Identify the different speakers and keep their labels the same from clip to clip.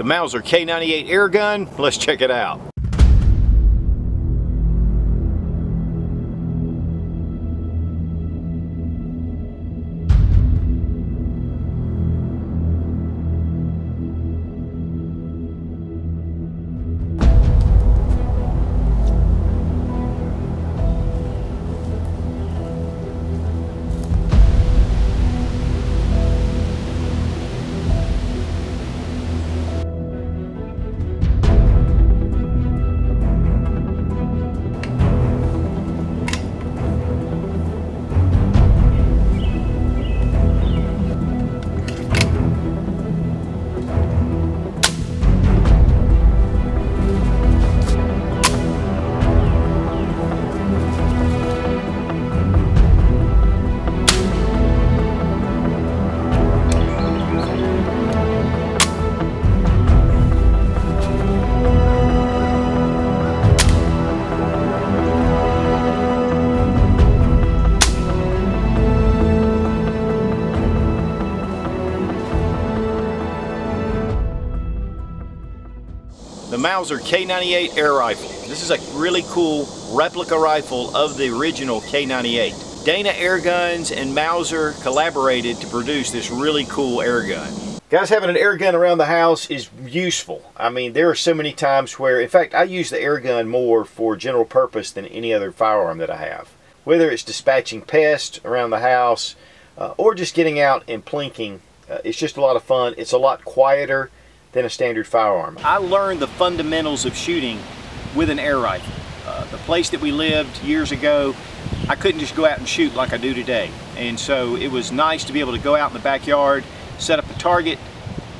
Speaker 1: the Mauser K98 air gun. Let's check it out. Mauser K98 air rifle. This is a really cool replica rifle of the original K98. Diana Air Guns and Mauser collaborated to produce this really cool air gun. Guys, having an air gun around the house is useful. I mean, there are so many times where, in fact, I use the air gun more for general purpose than any other firearm that I have. Whether it's dispatching pests around the house uh, or just getting out and plinking, uh, it's just a lot of fun. It's a lot quieter than a standard firearm. I learned the fundamentals of shooting with an air rifle. Uh, the place that we lived years ago, I couldn't just go out and shoot like I do today. And so it was nice to be able to go out in the backyard, set up a target,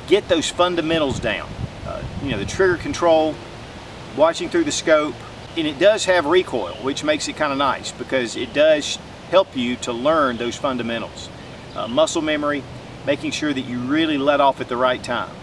Speaker 1: get those fundamentals down. Uh, you know, the trigger control, watching through the scope, and it does have recoil, which makes it kind of nice because it does help you to learn those fundamentals. Uh, muscle memory, making sure that you really let off at the right time.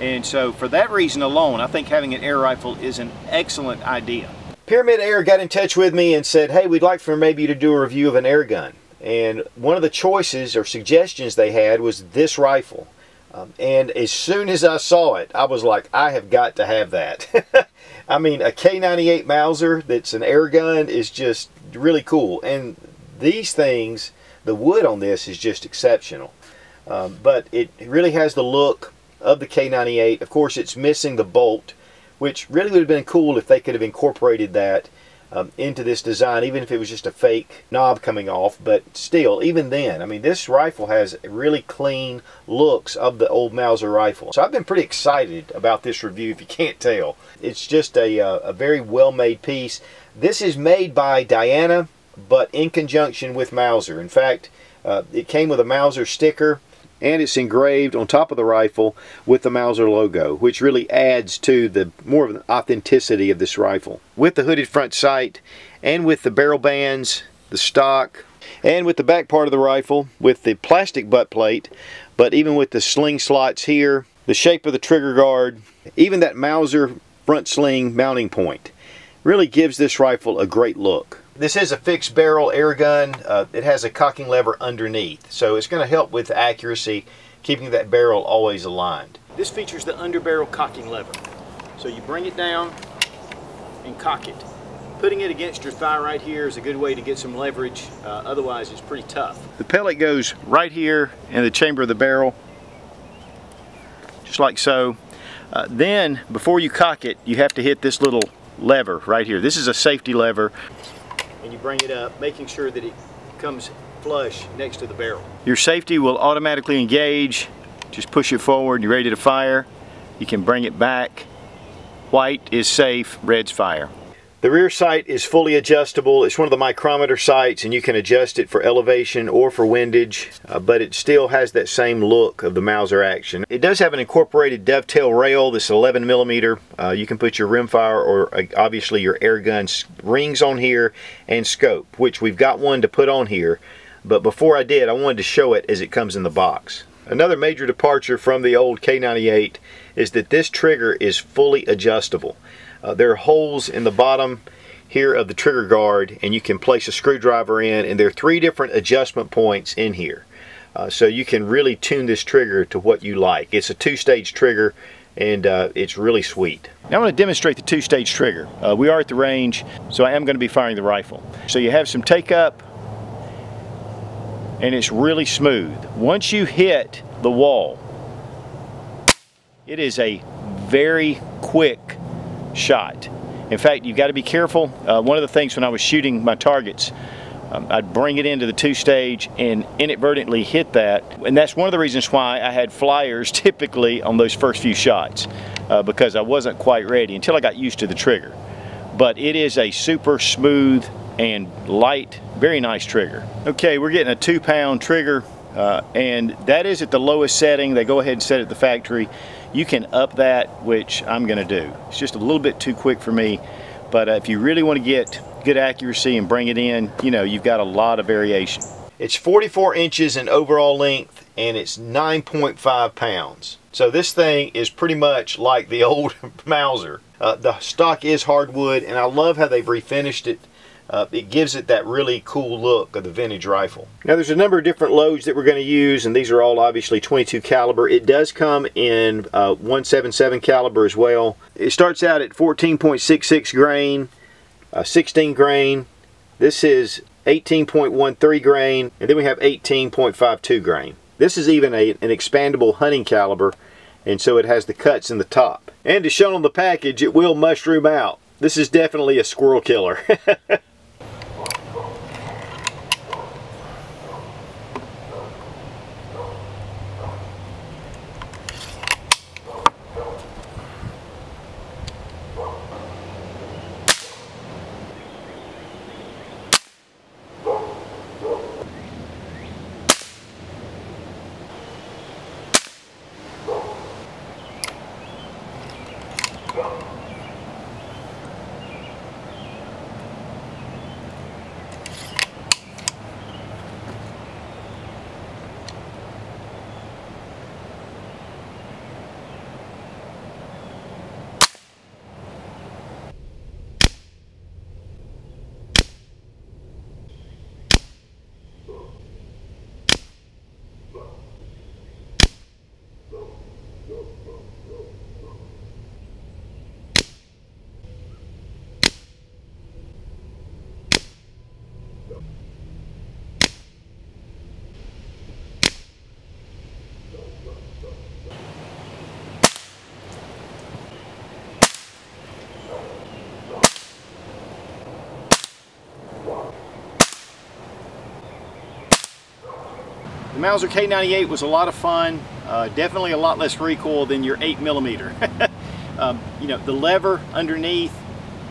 Speaker 1: And so for that reason alone, I think having an air rifle is an excellent idea. Pyramyd Air got in touch with me and said, hey, we'd like for maybe to do a review of an air gun. And one of the choices or suggestions they had was this rifle. Um, and as soon as I saw it, I was like, I have got to have that. I mean, a K98 Mauser that's an air gun is just really cool. And these things, the wood on this is just exceptional. Um, but it really has the look of the K98. Of course, it's missing the bolt, which really would have been cool if they could have incorporated that um, into this design, even if it was just a fake knob coming off. But still, even then, I mean, this rifle has really clean looks of the old Mauser rifle. So I've been pretty excited about this review, if you can't tell. It's just a, uh, a very well-made piece. This is made by Diana, but in conjunction with Mauser. In fact, uh, it came with a Mauser sticker and it's engraved on top of the rifle with the Mauser logo, which really adds to the more of the authenticity of this rifle. With the hooded front sight and with the barrel bands, the stock, and with the back part of the rifle with the plastic butt plate, but even with the sling slots here, the shape of the trigger guard, even that Mauser front sling mounting point, really gives this rifle a great look. This is a fixed barrel air gun. Uh, it has a cocking lever underneath, so it's going to help with accuracy, keeping that barrel always aligned. This features the underbarrel cocking lever. So you bring it down and cock it. Putting it against your thigh right here is a good way to get some leverage, uh, otherwise it's pretty tough. The pellet goes right here in the chamber of the barrel, just like so. Uh, then, before you cock it, you have to hit this little lever right here. This is a safety lever and you bring it up, making sure that it comes flush next to the barrel. Your safety will automatically engage. Just push it forward, you're ready to fire. You can bring it back. White is safe, red's fire. The rear sight is fully adjustable. It's one of the micrometer sights and you can adjust it for elevation or for windage, uh, but it still has that same look of the Mauser action. It does have an incorporated dovetail rail This 11 millimeter. Uh, you can put your rimfire or uh, obviously your air gun rings on here and scope, which we've got one to put on here. But before I did, I wanted to show it as it comes in the box. Another major departure from the old K98 is that this trigger is fully adjustable. Uh, there are holes in the bottom here of the trigger guard and you can place a screwdriver in and there are three different adjustment points in here. Uh, so you can really tune this trigger to what you like. It's a two-stage trigger and uh, it's really sweet. Now I'm going to demonstrate the two-stage trigger. Uh, we are at the range, so I am going to be firing the rifle. So you have some take up, and it's really smooth. Once you hit the wall, it is a very quick shot. In fact, you've got to be careful. Uh, one of the things when I was shooting my targets, um, I'd bring it into the two stage and inadvertently hit that. And that's one of the reasons why I had flyers typically on those first few shots uh, because I wasn't quite ready until I got used to the trigger. But it is a super smooth and light, very nice trigger. Okay, we're getting a two pound trigger uh, and that is at the lowest setting. They go ahead and set it at the factory. You can up that, which I'm gonna do. It's just a little bit too quick for me, but uh, if you really wanna get good accuracy and bring it in, you know, you've got a lot of variation. It's 44 inches in overall length and it's 9.5 pounds. So this thing is pretty much like the old Mauser. Uh, the stock is hardwood and I love how they've refinished it uh, it gives it that really cool look of the vintage rifle. Now there's a number of different loads that we're going to use and these are all obviously 22 caliber. It does come in uh, 177 caliber as well. It starts out at 14.66 grain, uh, 16 grain. This is 18.13 grain and then we have 18.52 grain. This is even a, an expandable hunting caliber and so it has the cuts in the top. And as shown on the package, it will mushroom out. This is definitely a squirrel killer. Mauser K98 was a lot of fun, uh, definitely a lot less recoil than your 8 millimeter. um, you know, the lever underneath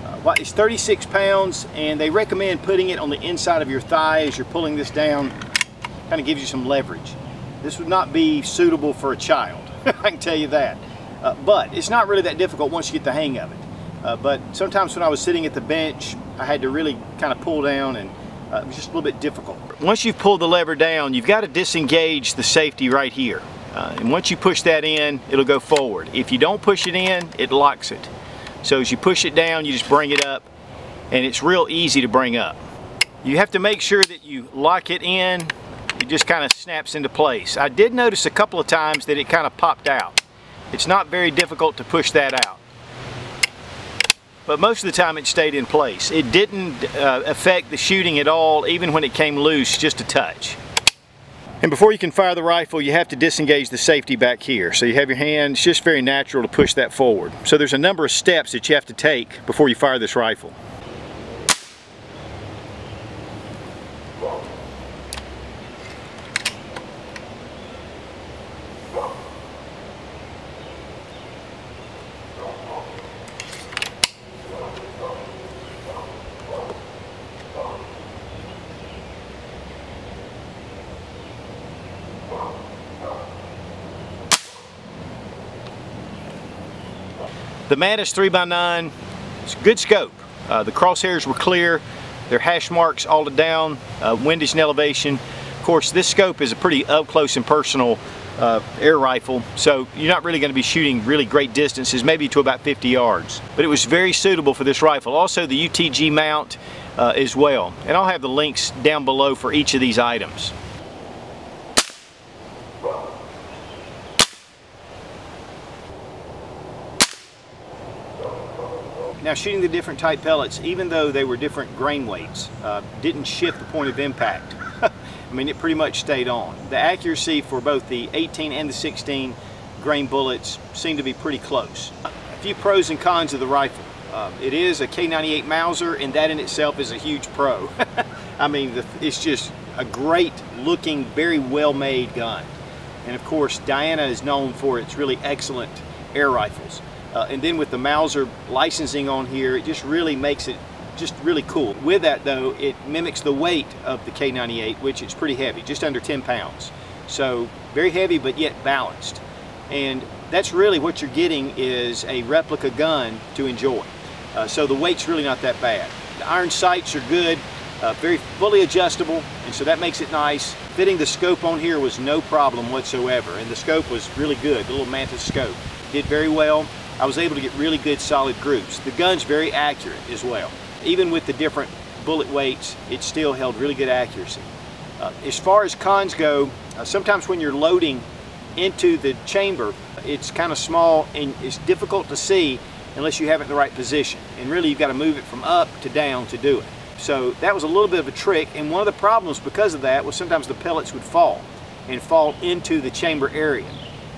Speaker 1: uh, is 36 pounds and they recommend putting it on the inside of your thigh as you're pulling this down. Kind of gives you some leverage. This would not be suitable for a child, I can tell you that. Uh, but it's not really that difficult once you get the hang of it. Uh, but sometimes when I was sitting at the bench, I had to really kind of pull down and uh, just a little bit difficult. Once you've pulled the lever down, you've got to disengage the safety right here. Uh, and once you push that in, it'll go forward. If you don't push it in, it locks it. So as you push it down, you just bring it up, and it's real easy to bring up. You have to make sure that you lock it in. It just kind of snaps into place. I did notice a couple of times that it kind of popped out. It's not very difficult to push that out but most of the time it stayed in place. It didn't uh, affect the shooting at all, even when it came loose, just a touch. And before you can fire the rifle, you have to disengage the safety back here. So you have your hand, it's just very natural to push that forward. So there's a number of steps that you have to take before you fire this rifle. The Mantis 3x9, it's a good scope. Uh, the crosshairs were clear, their hash marks all the down, uh, windage and elevation. Of course, this scope is a pretty up close and personal uh, air rifle, so you're not really going to be shooting really great distances, maybe to about 50 yards. But it was very suitable for this rifle. Also the UTG mount uh, as well. And I'll have the links down below for each of these items. Now shooting the different type pellets, even though they were different grain weights, uh, didn't shift the point of impact. I mean, it pretty much stayed on. The accuracy for both the 18 and the 16 grain bullets seemed to be pretty close. A few pros and cons of the rifle. Uh, it is a K98 Mauser, and that in itself is a huge pro. I mean, the, it's just a great looking, very well made gun. And of course, Diana is known for its really excellent air rifles. Uh, and then with the Mauser licensing on here, it just really makes it just really cool. With that though, it mimics the weight of the K98, which is pretty heavy, just under 10 pounds. So very heavy, but yet balanced. And that's really what you're getting is a replica gun to enjoy. Uh, so the weight's really not that bad. The iron sights are good, uh, very fully adjustable, and so that makes it nice. Fitting the scope on here was no problem whatsoever, and the scope was really good, the little Mantis scope. Did very well. I was able to get really good solid groups. The gun's very accurate as well. Even with the different bullet weights, it still held really good accuracy. Uh, as far as cons go, uh, sometimes when you're loading into the chamber, it's kind of small and it's difficult to see unless you have it in the right position. And really you've got to move it from up to down to do it. So that was a little bit of a trick and one of the problems because of that was sometimes the pellets would fall and fall into the chamber area.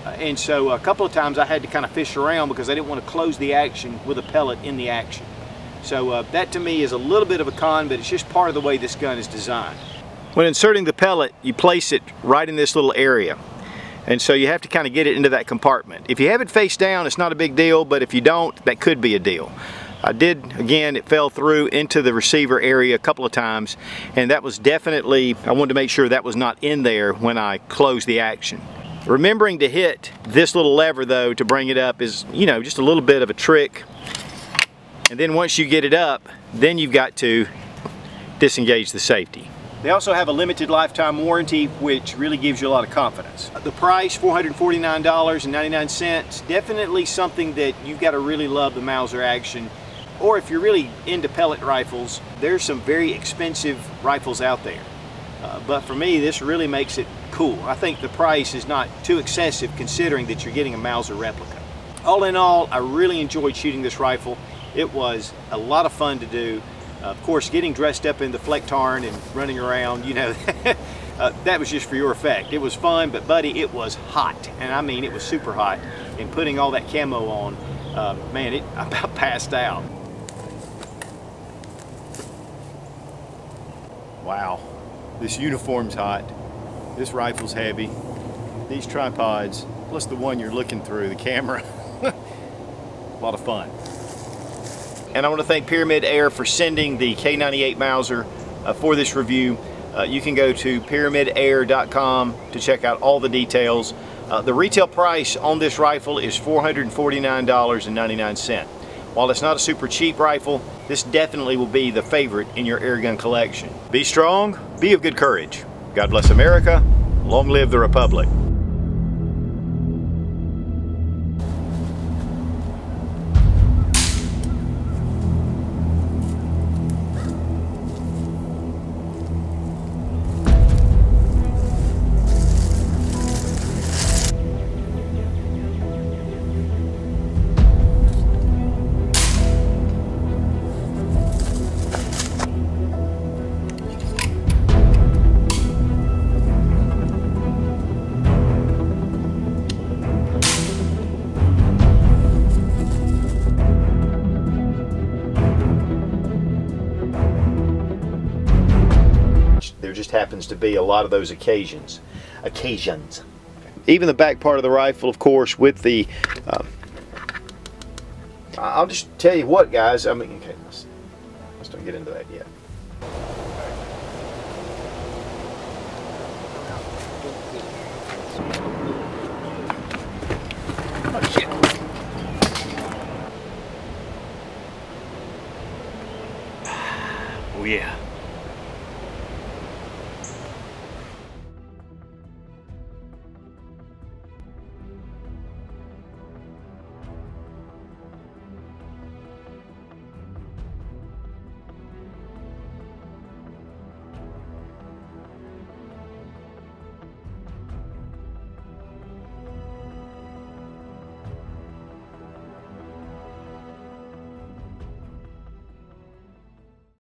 Speaker 1: Uh, and so a couple of times I had to kind of fish around because I didn't want to close the action with a pellet in the action. So uh, that to me is a little bit of a con, but it's just part of the way this gun is designed. When inserting the pellet, you place it right in this little area. And so you have to kind of get it into that compartment. If you have it face down, it's not a big deal, but if you don't, that could be a deal. I did, again, it fell through into the receiver area a couple of times, and that was definitely, I wanted to make sure that was not in there when I closed the action. Remembering to hit this little lever though to bring it up is, you know, just a little bit of a trick. And then once you get it up, then you've got to disengage the safety. They also have a limited lifetime warranty, which really gives you a lot of confidence. The price, $449.99, definitely something that you've got to really love the Mauser action. Or if you're really into pellet rifles, there's some very expensive rifles out there. Uh, but for me, this really makes it cool. I think the price is not too excessive considering that you're getting a Mauser replica. All in all, I really enjoyed shooting this rifle. It was a lot of fun to do. Uh, of course, getting dressed up in the Flecktarn and running around, you know, uh, that was just for your effect. It was fun, but buddy, it was hot. And I mean, it was super hot. And putting all that camo on, uh, man, it about passed out. Wow, this uniform's hot. This rifle's heavy. These tripods, plus the one you're looking through, the camera. a lot of fun. And I want to thank Pyramyd Air for sending the K98 Mauser uh, for this review. Uh, you can go to pyramydair.com to check out all the details. Uh, the retail price on this rifle is $449.99. While it's not a super cheap rifle, this definitely will be the favorite in your airgun collection. Be strong, be of good courage. God bless America, long live the Republic. Happens to be a lot of those occasions. Occasions. Even the back part of the rifle, of course, with the... Um, I'll just tell you what, guys. I mean, okay, let's, let's don't get into that yet. Oh, shit. Yeah.